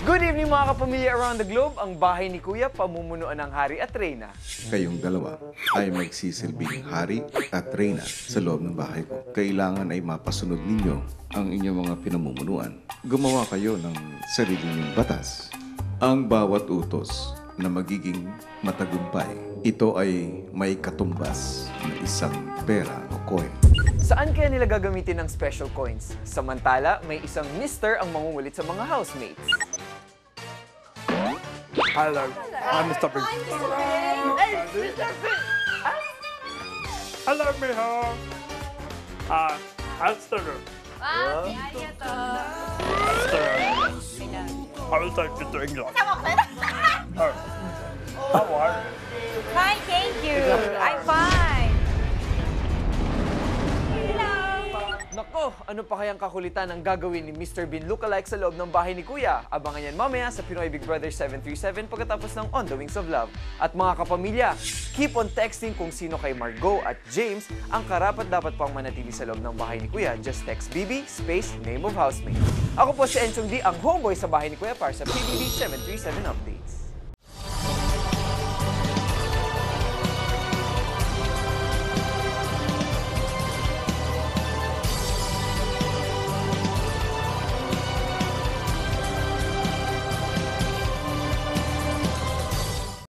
Good evening mga kapamilya around the globe. Ang bahay ni Kuya, pamumunuan ng hari at reyna. Kayong dalawa ay magsisilbing hari at reyna sa loob ng bahay ko. Kailangan ay mapasunod ninyo ang inyong mga pinamumunuan. Gumawa kayo ng sarili ninyong batas. Ang bawat utos na magiging matagumpay. Ito ay may katumbas na isang pera o coin. Saan kaya nila gagamitin ng special coins? Samantala, may isang mister ang mangungulit sa mga housemates. Hello, I'm Mr. Big. Hey, Mr. Big! Hello, Miho! Ah, Alster. Wow, si Arya to. Alster. I will take you to England. Oh. How are you? Fine, thank you. I'm fine. Hello. Nako, ano pa kayang kakulitan ang gagawin ni Mr. Bean lookalike sa loob ng bahay ni Kuya? Abangan yan mamaya sa Pinoy Big Brother 737 pagkatapos ng On the Wings of Love. At mga kapamilya, keep on texting kung sino kay Margot at James ang karapat dapat pang manatili sa loob ng bahay ni Kuya. Just text BB space name of housemate. Ako po si Enchong D, ang homeboy sa bahay ni Kuya para sa PBB 737 Updates.